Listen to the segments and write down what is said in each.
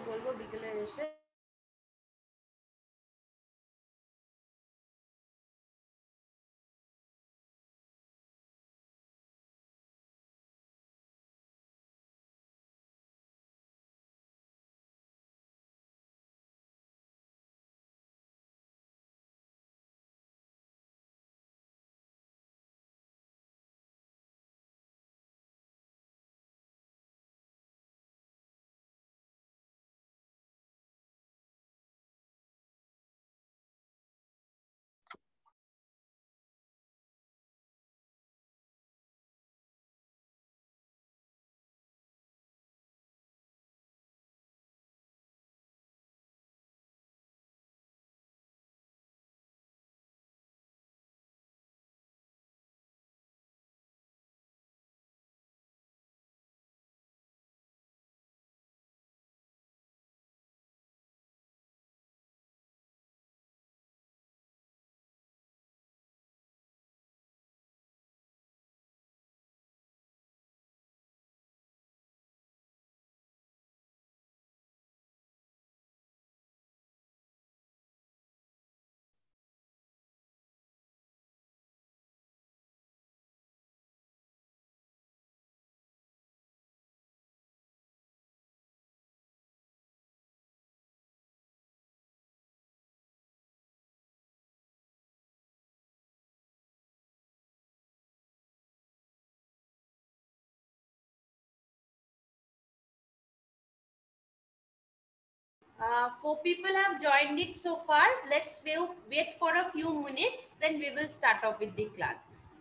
বলব বিকেলে এসে Uh, four people have joined it so far. Let's wait, wait for a few minutes, then we will start off with the class.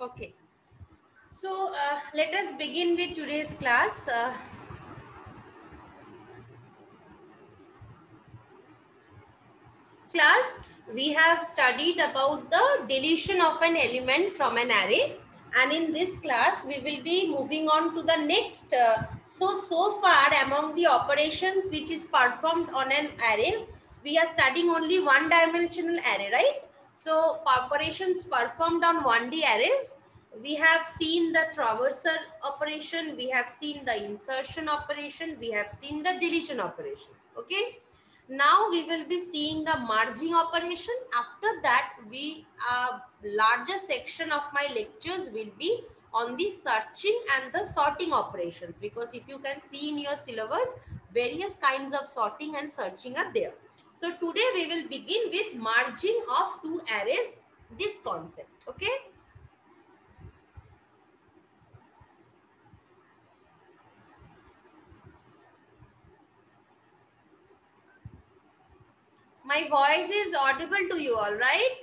Okay. So uh, let us begin with today's class. Uh, class, we have studied about the deletion of an element from an array. And in this class, we will be moving on to the next. Uh, so, so far among the operations which is performed on an array, we are studying only one dimensional array, right? So operations performed on 1D arrays, we have seen the traversal operation, we have seen the insertion operation, we have seen the deletion operation, okay? Now we will be seeing the merging operation. After that, we a larger section of my lectures will be on the searching and the sorting operations because if you can see in your syllabus, various kinds of sorting and searching are there. So today we will begin with merging of two arrays, this concept, okay? My voice is audible to you, all right?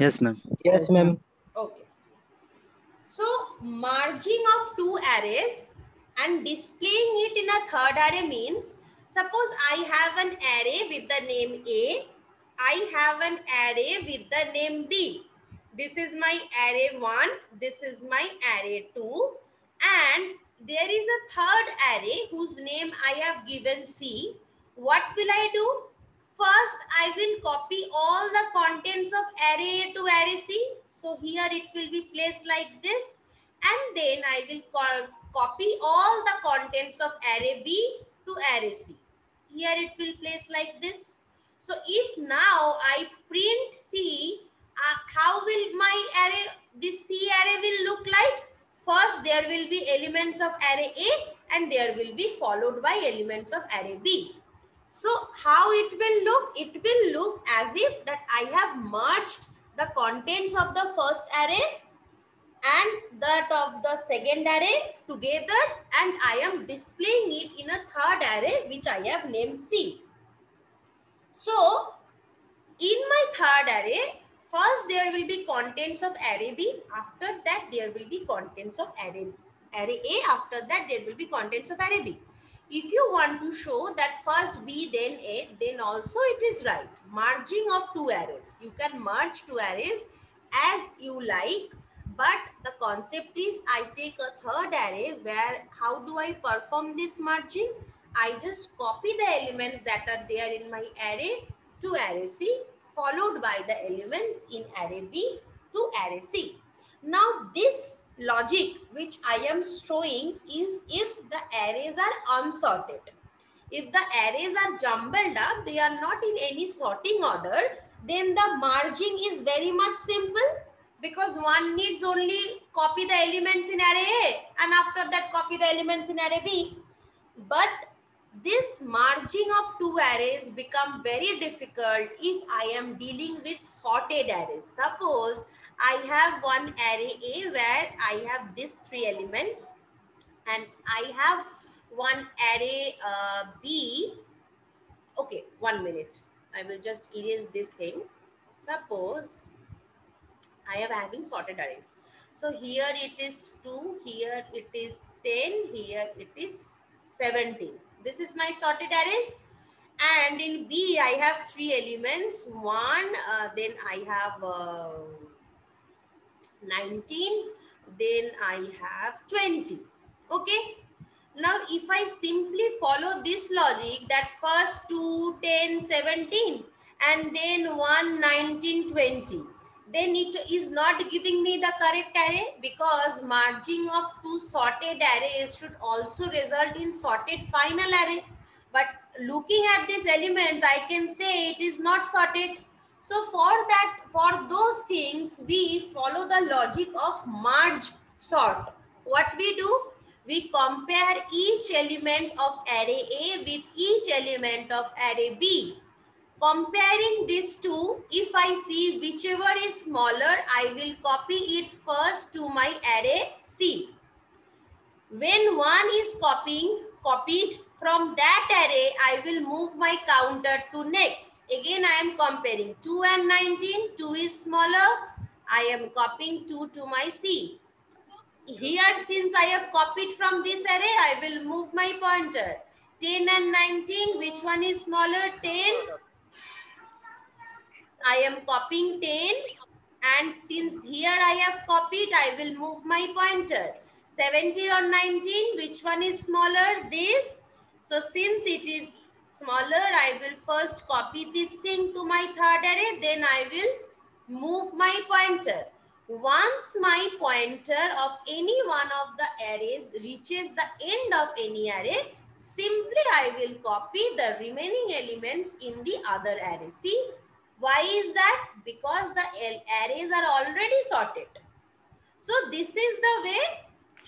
Yes, ma'am. Yes, ma'am. Okay. So merging of two arrays and displaying it in a third array means suppose I have an array with the name A. I have an array with the name B. This is my array 1. This is my array 2. And there is a third array whose name I have given C. What will I do? First, I will copy all the contents of array A to array C. So here it will be placed like this. And then I will co copy all the contents of array B to array C. Here it will place like this. So if now I print C, uh, how will my array, this C array will look like? First, there will be elements of array A and there will be followed by elements of array B. So how it will look? It will look as if that I have merged the contents of the first array and that of the second array together and I am displaying it in a third array which I have named C. So in my third array, first there will be contents of array B. After that there will be contents of array, array A. After that there will be contents of array B. If you want to show that first B then A, then also it is right. Merging of two arrays. You can merge two arrays as you like but the concept is I take a third array where how do I perform this merging? I just copy the elements that are there in my array to array C followed by the elements in array B to array C. Now this logic which I am showing is if the arrays are unsorted. If the arrays are jumbled up, they are not in any sorting order, then the merging is very much simple because one needs only copy the elements in array A and after that copy the elements in array B. But this merging of two arrays become very difficult if I am dealing with sorted arrays. Suppose I have one array A where I have these three elements and I have one array uh, B. Okay, one minute. I will just erase this thing. Suppose I am having sorted arrays. So here it is 2, here it is 10, here it is 17. This is my sorted arrays. And in B, I have three elements. One, uh, then I have uh, 19, then I have 20. Okay. Now, if I simply follow this logic that first 2, 10, 17 and then 1, 19, 20 then it is not giving me the correct array because merging of two sorted arrays should also result in sorted final array. But looking at these elements, I can say it is not sorted. So for that, for those things, we follow the logic of merge sort. What we do? We compare each element of array A with each element of array B Comparing these two, if I see whichever is smaller, I will copy it first to my array C. When one is copying, copied from that array, I will move my counter to next. Again, I am comparing 2 and 19. 2 is smaller. I am copying 2 to my C. Here, since I have copied from this array, I will move my pointer. 10 and 19, which one is smaller? 10. I am copying 10 and since here I have copied, I will move my pointer. 17 or 19, which one is smaller? This. So since it is smaller, I will first copy this thing to my third array, then I will move my pointer. Once my pointer of any one of the arrays reaches the end of any array, simply I will copy the remaining elements in the other array. See, why is that? Because the arrays are already sorted. So this is the way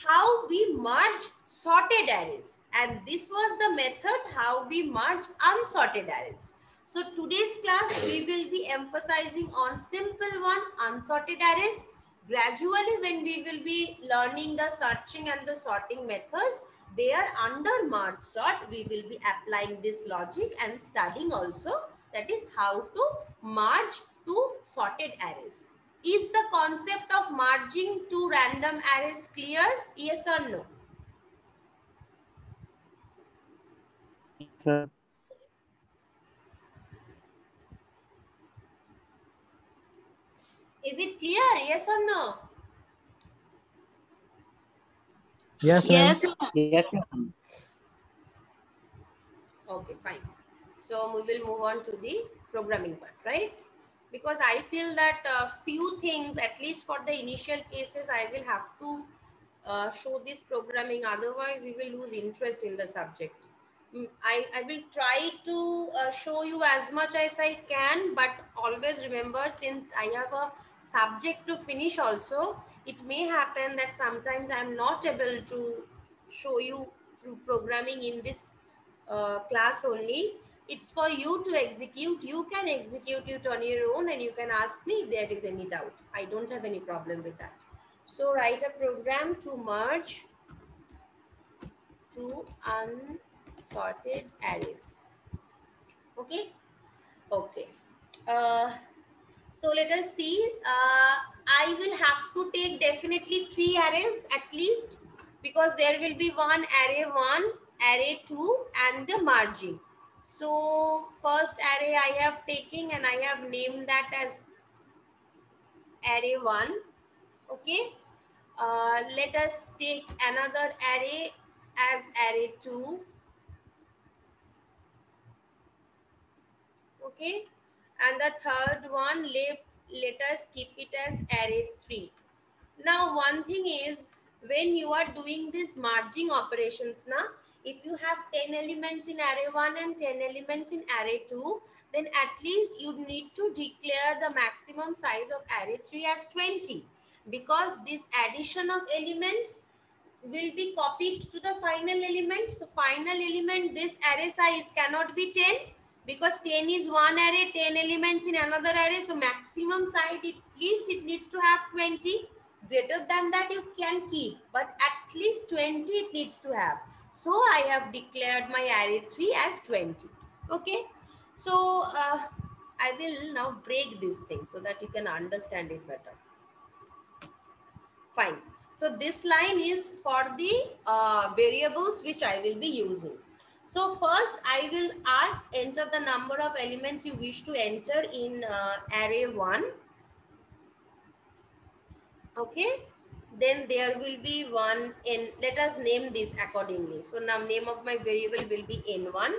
how we merge sorted arrays. And this was the method how we merge unsorted arrays. So today's class, we will be emphasizing on simple one, unsorted arrays. Gradually, when we will be learning the searching and the sorting methods, they are under merge sort, we will be applying this logic and studying also that is how to merge two sorted arrays. Is the concept of merging two random arrays clear? Yes or no? Sir. Is it clear? Yes or no? Yes, Yes. Yes. Okay, fine. So we will move on to the programming part, right? Because I feel that a few things, at least for the initial cases, I will have to uh, show this programming. Otherwise, you will lose interest in the subject. Mm, I, I will try to uh, show you as much as I can, but always remember since I have a subject to finish also, it may happen that sometimes I'm not able to show you through programming in this uh, class only. It's for you to execute. You can execute it on your own and you can ask me if there is any doubt. I don't have any problem with that. So write a program to merge two unsorted arrays. Okay. Okay. Uh, so let us see. Uh, I will have to take definitely three arrays at least because there will be one array one, array two and the margin. So first array I have taken and I have named that as array one. Okay. Uh, let us take another array as array two. Okay. And the third one, let, let us keep it as array three. Now, one thing is when you are doing this merging operations now, if you have 10 elements in array 1 and 10 elements in array 2, then at least you need to declare the maximum size of array 3 as 20 because this addition of elements will be copied to the final element. So final element, this array size cannot be 10 because 10 is one array, 10 elements in another array. So maximum size, at least it needs to have 20. Greater than that, you can keep, but at least 20 it needs to have. So I have declared my array 3 as 20. Okay. So uh, I will now break this thing so that you can understand it better. Fine. So this line is for the uh, variables which I will be using. So first I will ask enter the number of elements you wish to enter in uh, array 1. Okay. Then there will be one in, let us name this accordingly. So now name of my variable will be n1.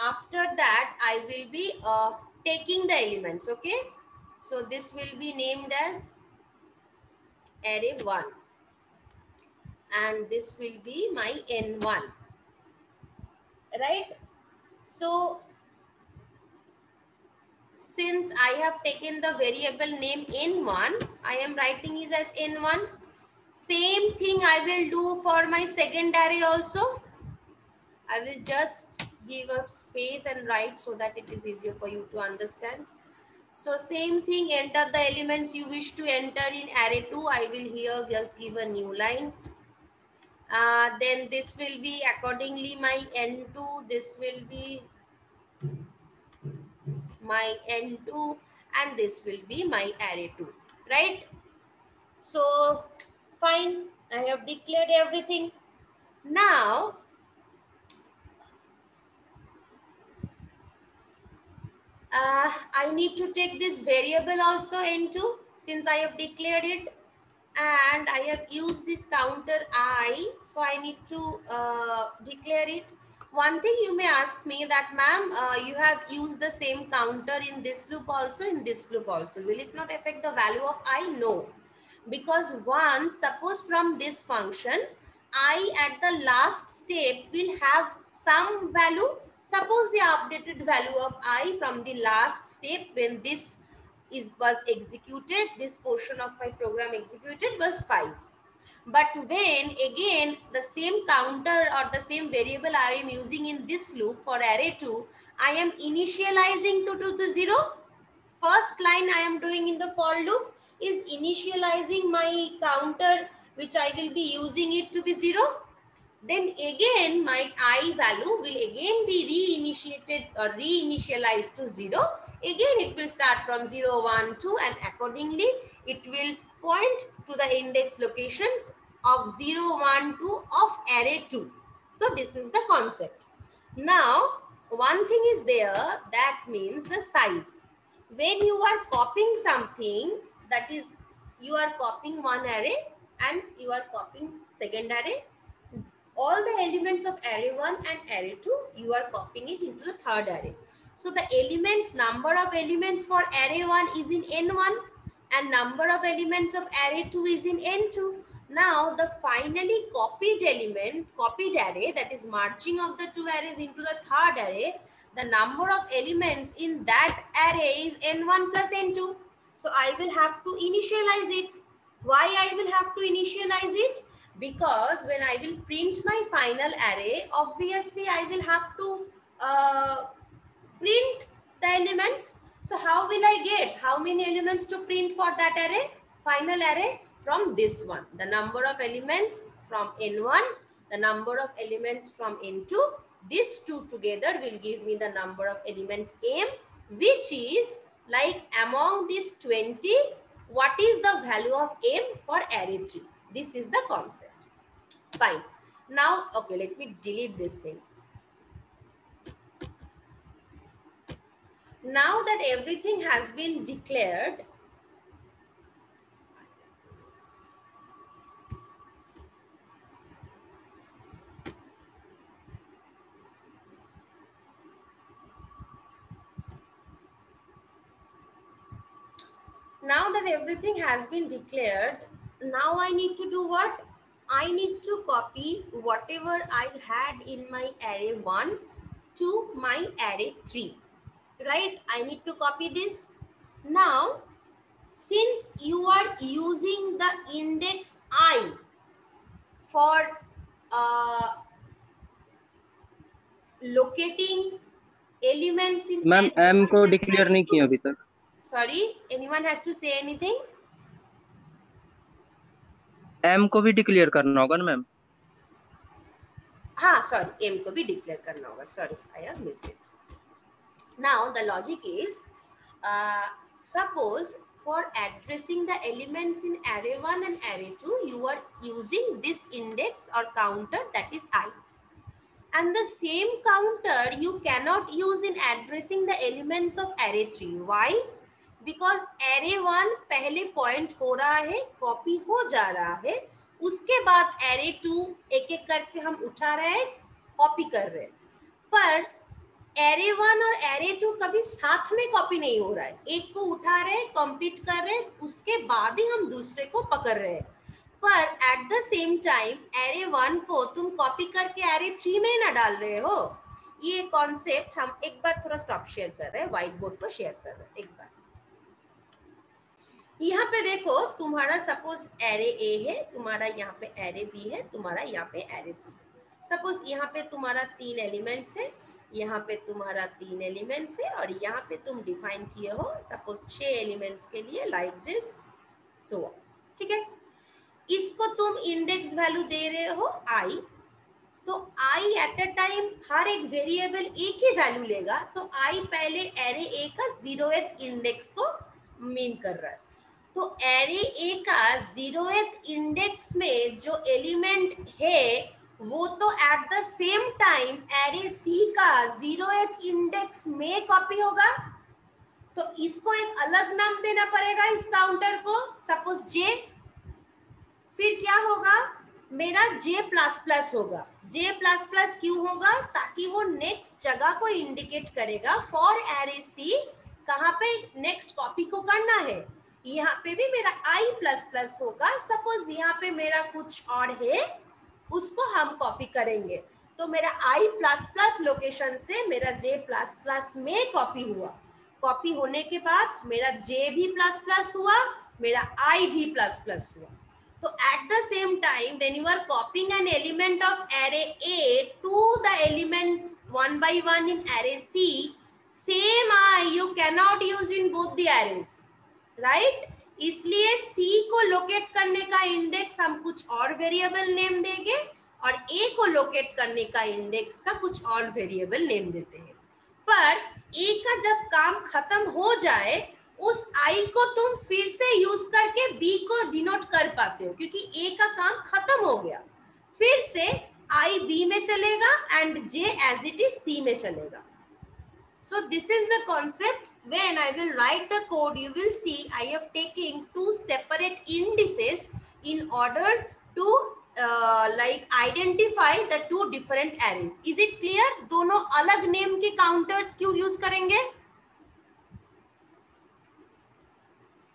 After that I will be uh, taking the elements. Okay. So this will be named as array 1 and this will be my n1 right so since i have taken the variable name n1 i am writing is as n1 same thing i will do for my second array also i will just give up space and write so that it is easier for you to understand so same thing, enter the elements you wish to enter in array 2. I will here just give a new line. Uh, then this will be accordingly my n2. This will be my n2 and this will be my array 2. right so fine i have declared everything now uh, i need to take this variable also N2 since i have declared it and i have used this counter i so i need to uh, declare it one thing you may ask me that ma'am uh, you have used the same counter in this loop also in this loop also. Will it not affect the value of i? No. Because once suppose from this function i at the last step will have some value. Suppose the updated value of i from the last step when this is was executed this portion of my program executed was 5 but when again the same counter or the same variable I am using in this loop for array 2, I am initializing to, to the 0. First line I am doing in the for loop is initializing my counter which I will be using it to be 0. Then again my i value will again be reinitiated or reinitialized to 0. Again it will start from 0, 1, 2 and accordingly it will point to the index locations of 0, 1, 2 of array 2. So this is the concept. Now, one thing is there that means the size. When you are copying something that is you are copying one array and you are copying second array all the elements of array 1 and array 2 you are copying it into the third array so the elements number of elements for array 1 is in n1 and number of elements of array 2 is in N2. Now the finally copied element, copied array that is merging of the two arrays into the third array, the number of elements in that array is N1 plus N2. So I will have to initialize it. Why I will have to initialize it? Because when I will print my final array, obviously I will have to uh, print the elements so how will I get how many elements to print for that array? Final array from this one. The number of elements from N1, the number of elements from N2. These two together will give me the number of elements M, which is like among these 20, what is the value of M for array 3? This is the concept. Fine. Now, okay, let me delete these things. now that everything has been declared, now that everything has been declared, now I need to do what? I need to copy whatever I had in my array 1 to my array 3 right? I need to copy this. Now, since you are using the index i for uh, locating elements in ma'am m को declare नहीं किया अभी तक sorry anyone has to say anything m को भी declare करना होगा ना मैम हाँ सॉरी m को भी डिक्लेयर करना होगा sorry I have missed it Now the logic is, uh, suppose for addressing the elements in array 1 and array 2, you are using this index or counter that is i. And the same counter you cannot use in addressing the elements of array 3. Why? Because array 1 पहले point हो रहा है, copy हो जा रहा है, उसके बाद एरे टू एक एक करके हम उठा रहे हैं, copy कर रहे हैं. पर एरे वन और एरे टू कभी साथ में कॉपी नहीं हो रहा है। एक को उठा रहे हैं कंप्लीट कर रहे हैं उसके बाद ही हम दूसरे को पकड़ रहे हैं। पर at the same time array one को तुम कॉपी करके एरे थ्री में ना डाल रहे हो। ये कॉन्सेप्ट हम एक बार थोड़ा स्टॉप शेयर कर रहे हैं व्हाइट बोर्ड को शेयर कर रहे हैं एक बार। यहाँ पे देखो, तुम्हारा सपोज़ एरे ए है, तुम्हारा यहाँ पे एरे बी है, तुम्हारा यहाँ पे एरे सी सपोज़ यहाँ पे तुम्हारा तीन एलिमेंट्स है, यहाँ पे तुम्हारा तीन एलिमेंट्स है और यहाँ पे तुम डिफाइन किए हो सपोज़ छह एलिमेंट्स के लिए लाइक दिस सो ठीक है? इसको तुम इंडेक्स वैल्यू दे रहे हो आई तो आई एट अ टाइम हर एक वेरिएबल एक ही वैल्यू लेगा तो आई पहले एरे ए का ज़ीरो इंडेक्स को मीन कर रहा है। तो एरे ए का जीरोएथ इंडेक्स में जो एलिमेंट है, वो तो at the same time array C का जीरोएथ इंडेक्स में कॉपी होगा। तो इसको एक अलग नाम देना पड़ेगा इस काउंटर को। सपोज़ जे फिर क्या होगा? मेरा जे प्लस प्लस होगा। जे प्लस प्लस क्यों होगा? ताकि वो नेक्स्ट जगह को इंडिकेट करेगा। फॉर एरे सी, कहाँ पे नेक्स्ट कॉपी को करना है? यहाँ पे भी मेरा आई प्लस प्लस होगा। सपोज़ यहाँ पे मेरा कुछ और है, उसको हम कॉपी करेंगे। तो मेरा आई प्लस प्लस लोकेशन से मेरा जे प्लस प्लस में कॉपी हुआ। कॉपी होने के बाद मेरा जे भी प्लस प्लस हुआ, मेरा आई भी प्लस प्लस हुआ। तो at the same time when you are copying an element of array A to the element one by one in array C same I you cannot use in both the arrays right इसलिए C को locate करने का index हम कुछ और variable name देंगे और A को लोकेट करने का इंडेक्स का कुछ और वेरिएबल नेम देते हैं। पर A का जब काम खत्म हो जाए, उस आई को तुम फिर से यूज़ करके बी को डिनोट कर पाते हो, क्योंकि ए का काम खत्म हो गया। फिर से आई बी में चलेगा and J as it is C में चलेगा। So this is the concept when i will write the code you will see i have taken two separate indices in order to uh, like identify the two different arrays is it clear दोनों अलग name के counters क्यों use करेंगे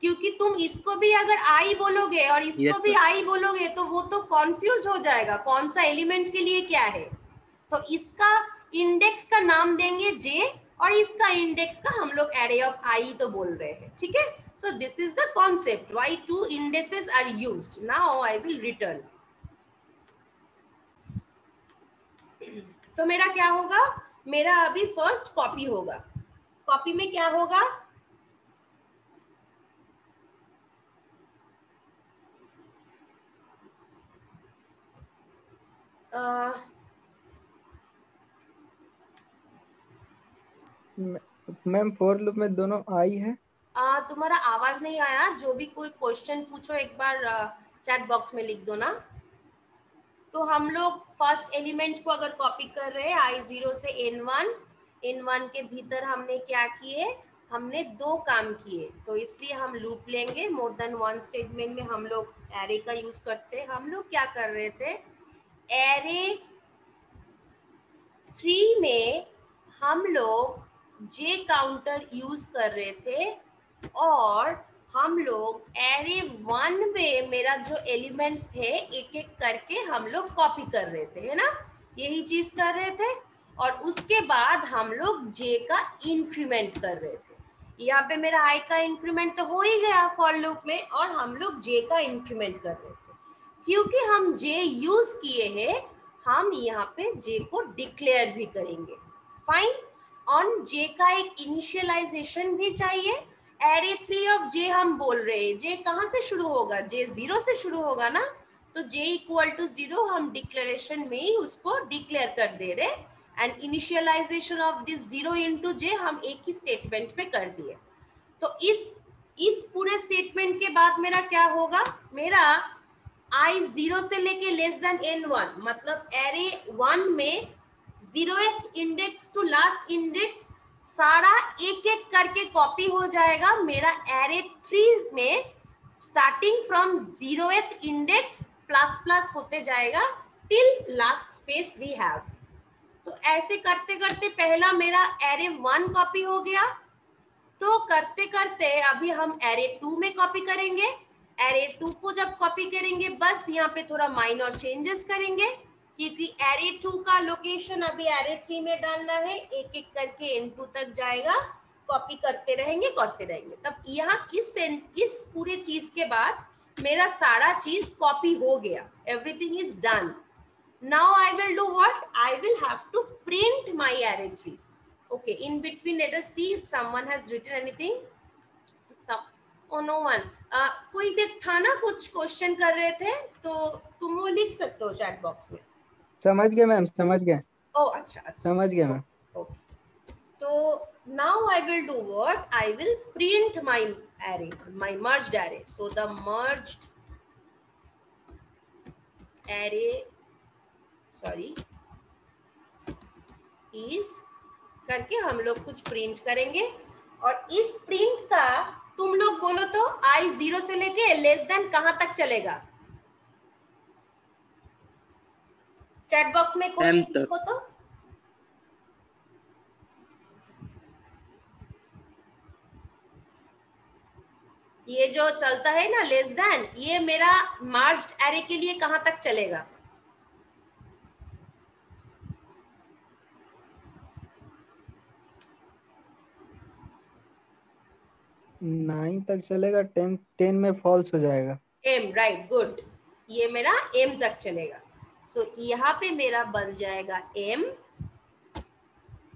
क्योंकि तुम इसको भी अगर आई बोलोगे और इसको Yes, भी आई बोलोगे तो वो तो कंफ्यूज हो जाएगा कौन सा एलिमेंट के लिए क्या है तो इसका इंडेक्स का नाम देंगे जे और इसका इंडेक्स का हम लोग एरे ऑफ़ आई तो बोल रहे हैं ठीक है? So this is the concept why two indices are used now I will return तो मेरा क्या होगा? मेरा अभी फ़र्स्ट कॉपी होगा। कॉपी में क्या होगा? अह, मैम फोर लूप में दोनों आई है? आ, तुम्हारा आवाज़ नहीं आया। जो भी कोई क्वेश्चन पूछो एक बार चैट बॉक्स में लिख दो ना। तो हम लोग फ़र्स्ट एलिमेंट को अगर कॉपी कर रहे हैं आई ज़ीरो से एन वन एन वन के भीतर हमने क्या किए? हमने दो काम किए। तो इसलिए हम लूप लेंगे। मोर देन वन स्टेटमेंट में हम लोग एरे का यूज़ करते हैं। हम लोग क्या कर रहे थे? एरे थ्री में हम लोग जे काउंटर यूज़ कर रहे थे और हम लोग एरे वन में मेरा जो एलिमेंट्स है एक एक करके हम लोग कॉपी कर रहे थे, है ना? यही चीज़ कर रहे थे और उसके बाद हम लोग जे का इंक्रीमेंट कर रहे थे। यहाँ पे मेरा आई का इंक्रीमेंट तो हो ही गया फॉर लूप में और हम लोग जे का इंक्रीमेंट कर रहे थे। क्योंकि हम जे यूज़ किए हैं, हम यहाँ पे जे को डिक्लेयर भी करेंगे। फाइन ऑन जे का एक इनिशियलाइजेशन भी चाहिए। एरे थ्री ऑफ़ जे हम बोल रहे हैं। जे कहाँ से शुरू होगा? जे ज़ीरो से शुरू होगा ना? तो जे इक्वल टू ज़ीरो हम डिक्लेरेशन में ही उसको डिक्लेयर कर दे रहे and initialisation of this zero into J हम एक ही स्टेटमेंट पे कर दिए। तो इस इस पूरे स्टेटमेंट के बाद मेरा क्या होगा? मेरा आई ज़ीरो से लेके लेस देन एन वन मतलब एरे वन में zero index to last index सारा एक एक करके कॉपी हो जाएगा। मेरा एरे थ्री में starting from zero index plus plus होते जाएगा till last space we have तो ऐसे करते करते पहला मेरा एरे वन कॉपी हो गया। तो करते करते अभी हम एरे टू में कॉपी करेंगे। एरे टू को जब कॉपी करेंगे, बस यहाँ पे थोड़ा माइनर चेंजेस करेंगे। क्योंकि एरे टू का लोकेशन अभी एरे थ्री में डालना है। एक एक करके एन टू तक जाएगा। कॉपी करते रहेंगे करते रहेंगे। तब यहाँ सेंट इस पूरे चीज़ के बाद मेरा सारा चीज़ कॉपी हो गया। Everything is done now i will do what? I will have to print my array 3 okay in between let us see if someone has written anything some oh no one uh, कोई देख था ना कुछ question कर रहे थे तो तुम वो लिख सकते हो चैट बॉक्स में। समझ गए मैम समझ गए। ओ अच्छा अच्छा। समझ गए मैम। तो now i will do what? I will print my array, my merged array. So the merged array, sorry, is करके हम लोग कुछ प्रिंट करेंगे। और इस प्रिंट का तुम लोग बोलो तो आई ज़ीरो से लेके लेस देन कहाँ तक चलेगा? चैट बॉक्स में कोई। लिखो तो। ये जो चलता है ना लेस देन ये मेरा मार्ज्ड एरे के लिए कहाँ तक चलेगा? नाइन तक चलेगा टेन टेन में फॉल्स हो जाएगा। एम राइट गुड ये मेरा एम तक चलेगा। सो so, यहाँ पे मेरा बन जाएगा एम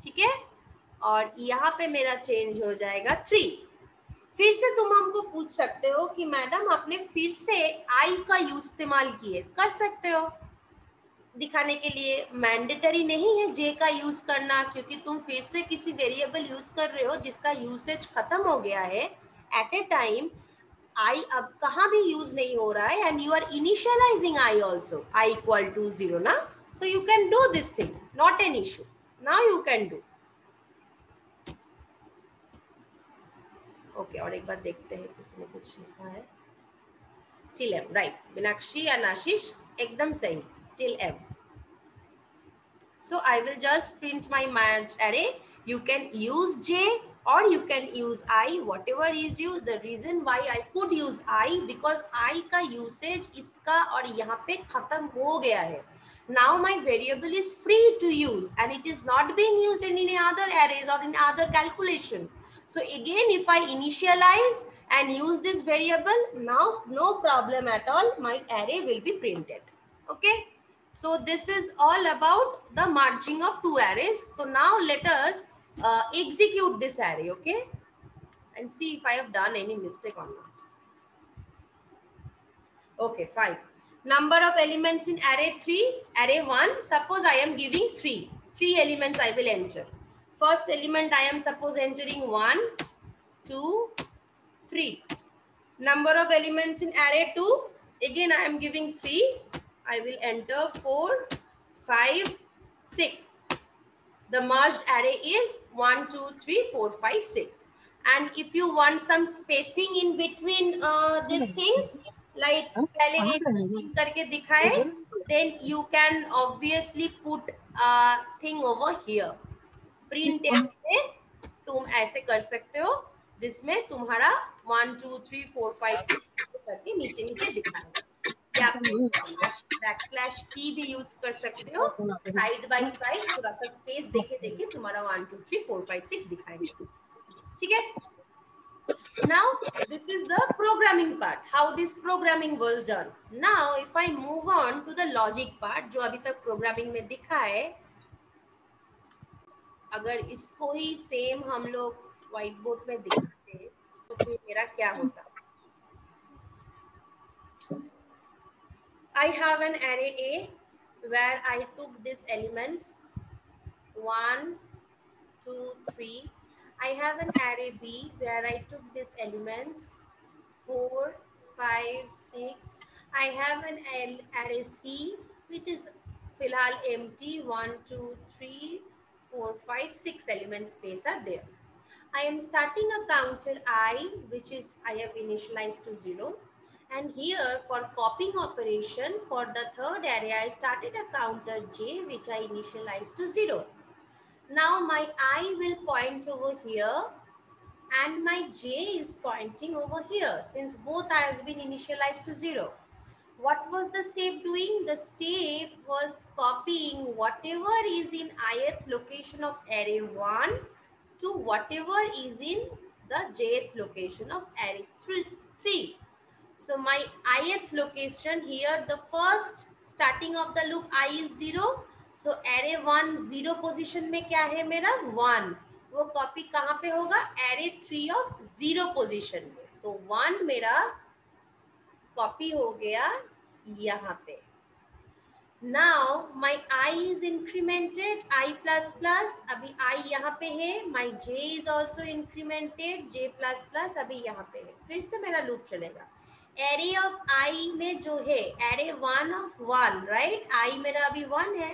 ठीक है? और यहाँ पे मेरा चेंज हो जाएगा थ्री फिर से तुम हमको पूछ सकते हो कि मैडम आपने फिर से आई का यूज़ इस्तेमाल किए कर सकते हो? दिखाने के लिए मैंडेटरी नहीं है जे का यूज़ करना क्योंकि तुम फिर से किसी वेरिएबल यूज़ कर रहे हो जिसका यूसेज खत्म हो गया है एट ए टाइम आई अब कहाँ भी यूज़ नहीं हो रहा है and you are initialising I also I equal to zero ना? So you can do this thing not an issue now you can do okay और एक बार देखते हैं किसी ने कुछ लिखा है। Till M right Meenakshi and Ashish एकदम सही, till m. So I will just print my merge array. You can use j or you can use i, whatever is you. The reason why I could use i because i का usage इसका और यहाँ पे खत्म हो गया है. Now my variable is free to use and it is not being used in any other arrays or in other calculation. So again, if I initialize and use this variable, now no problem at all. My array will be printed. Okay. So this is all about the merging of two arrays. So now let us uh, execute this array, okay? And see if I have done any mistake or not. Okay, fine. Number of elements in array 3, array 1. Suppose I am giving 3. 3 elements I will enter. First element I am suppose entering 1, 2, 3. Number of elements in array 2. Again I am giving 3. I will enter 4, 5, 6 The merged array is 1, 2, 3, 4, 5, 6. And if you want some spacing in between uh, these things, like पहले एक thing करके दिखाए, then you can obviously put a thing over here. Print f में तुम ऐसे कर सकते हो जिसमें तुम्हारा 1, 2, 3, 4, 5, 6 ऐसे करके नीचे नीचे दिखाएगा. या बैक स्लैश टी भी यूज़ कर सकते हो। साइड बाय साइड थोड़ा सा स्पेस देखे देखे। तुम्हारा one two three four five six दिखाएँगे। ठीक है? Now this is the programming part. How this programming was done. Now if i move on to the logic part जो अभी तक programming में दिखा है अगर इसको ही सेम हम लोग व्हाइट बोर्ड में दिखाते तो फिर मेरा क्या होता? I have an array A where I took these elements one, two, three. I have an array B where I took these elements four, five, six. I have an L array C which is filhal empty one, two, three, four, five, six element space are there. I am starting a counter I which is I have initialized to zero. And here for copying operation for the third area, I started a counter j which I initialized to zero. Now my i will point over here and my j is pointing over here since both i has been initialized to zero. What was the step doing? The step was copying whatever is in ith location of array 1 to whatever is in the jth location of array 3. So my ith location here, the first starting of the loop i is zero. So array one zero position में क्या है मेरा one. वो copy कहाँ पे होगा array three of zero position में तो वन मेरा कॉपी हो गया यहाँ पे now my i is incremented i plus plus अभी i यहाँ पे है my j is also incremented j plus plus अभी यहाँ पे है फिर से मेरा लूप चलेगा एरे ऑफ़ आई में जो है array one of one right I मेरा अभी वन है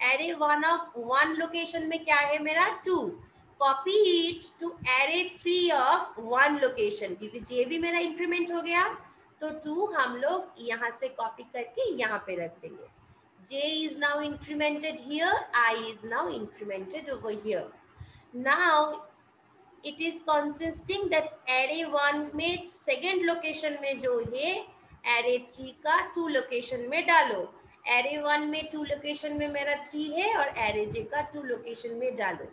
array one of one location में क्या है मेरा to copy it to array three of one location क्योंकि जे भी मेरा इंक्रीमेंट हो गया तो टू हम लोग यहाँ से कॉपी करके यहाँ पे रख देंगे J is now incremented here. I is now incremented over here. Now it is consisting that array 1 में second location में जो है array 3 का two location में डालो array 1 में two location में मेरा 3 है और array j का two location में डालो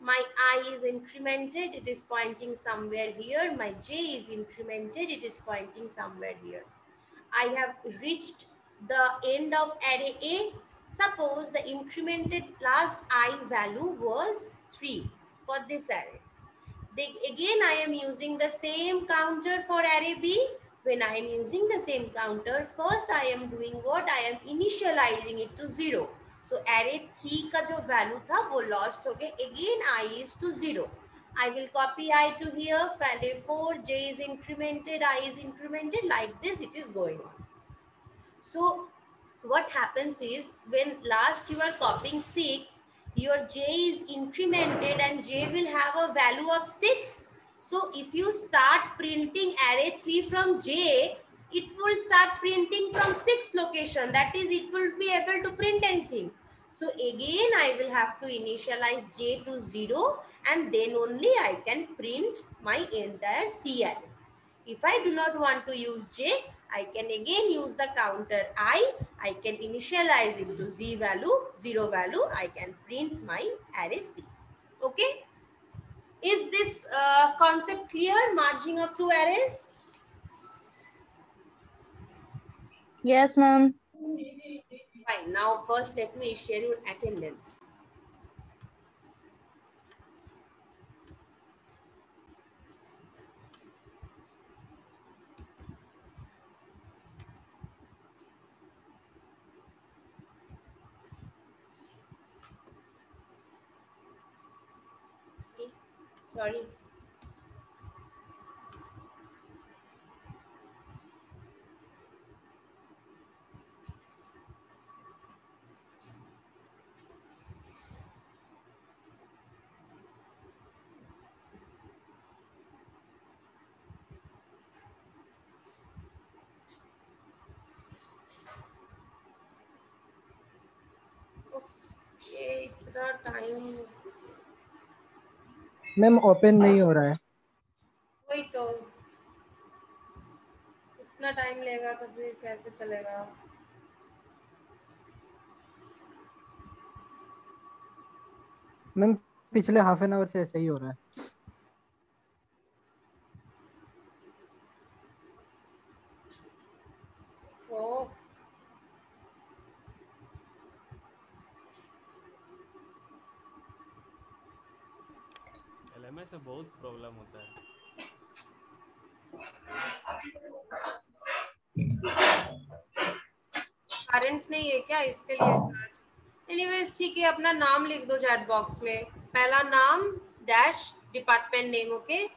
my i is incremented it is pointing somewhere here my j is incremented it is pointing somewhere here i have reached the end of array a suppose the incremented last i value was 3 for this array Then again i am using the same counter for array b when i am using the same counter first i am doing what i am initializing it to 0 so array 3 का जो value था वो lost हो गया again i is to 0 I will copy i to here value 4 j is incremented i is incremented like this it is going on so what happens is when last you are copying 6 your j is incremented and j will have a value of 6 so if you start printing array 3 from j it will start printing from 6 location. That is it will be able to print anything. So again i will have to initialize j to 0 and then only i can print my entire c array. If i do not want to use j I can again use the counter i. I can initialize it to z value, 0 value. I can print my array c. Okay. Is this uh, concept clear? Merging of two arrays? Yes, ma'am. Fine. Now first let me share your attendance. Sorry इतना time ma'am open नहीं हो रहा है। वही तो। इतना time लेगा तो फिर कैसे चलेगा? मैम पिछले हाफ़ एन आवर से ऐसे ही हो रहा है ओ एलएमएस से बहुत प्रॉब्लम होता है करंट नहीं है क्या इसके लिए एनीवेज ठीक है अपना नाम लिख दो चैट बॉक्स में पहला नाम dash department name okay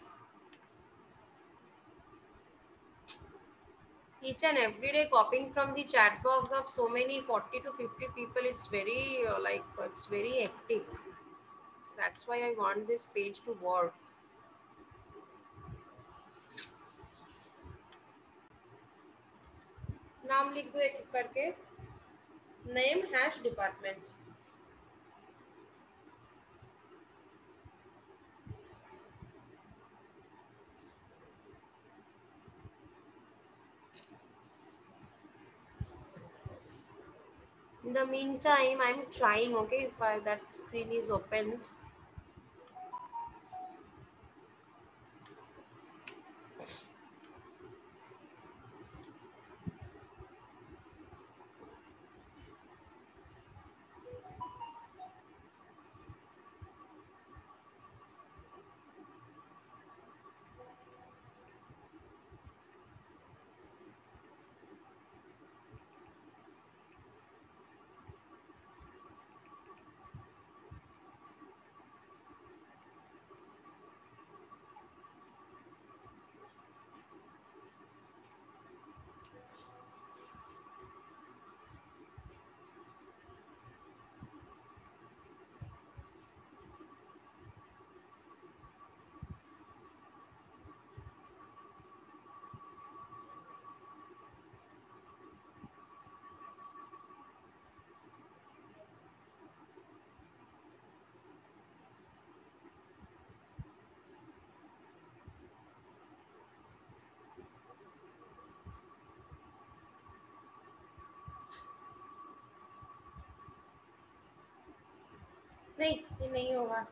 each and every day copying from the chat box of so many 40 to 50 people it's very uh, like it's very hectic that's why i want this page to work नाम लिख दो एक करके Name hash department. In the meantime, I'm trying, okay, if I, that screen is opened. नहीं ये नहीं होगा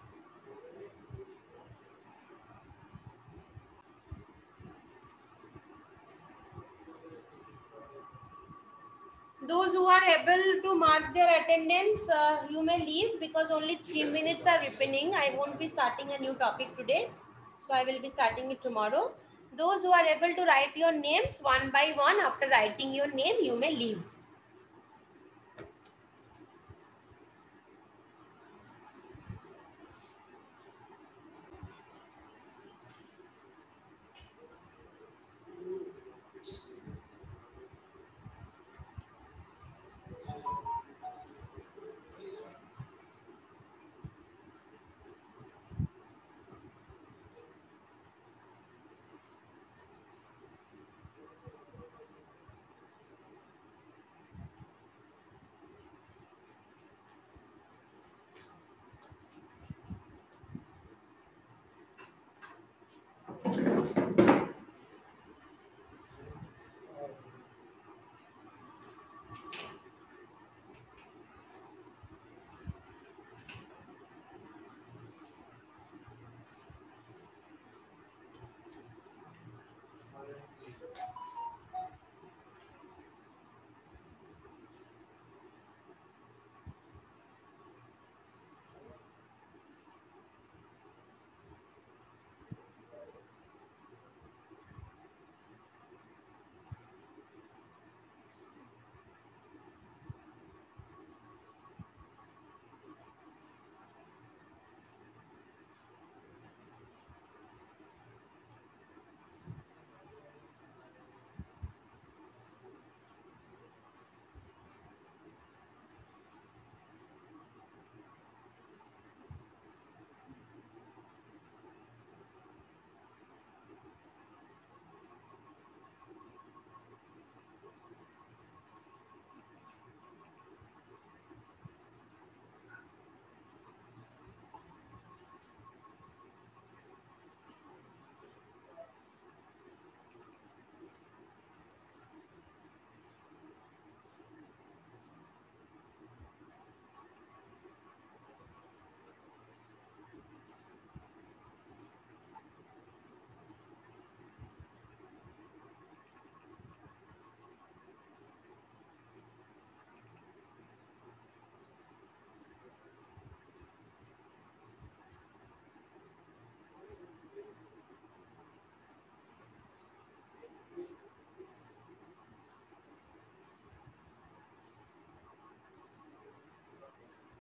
those who are able to mark their attendance uh, you may leave because only three minutes are remaining i won't be starting a new topic today so i will be starting it tomorrow those who are able to write your names one by one after writing your name you may leave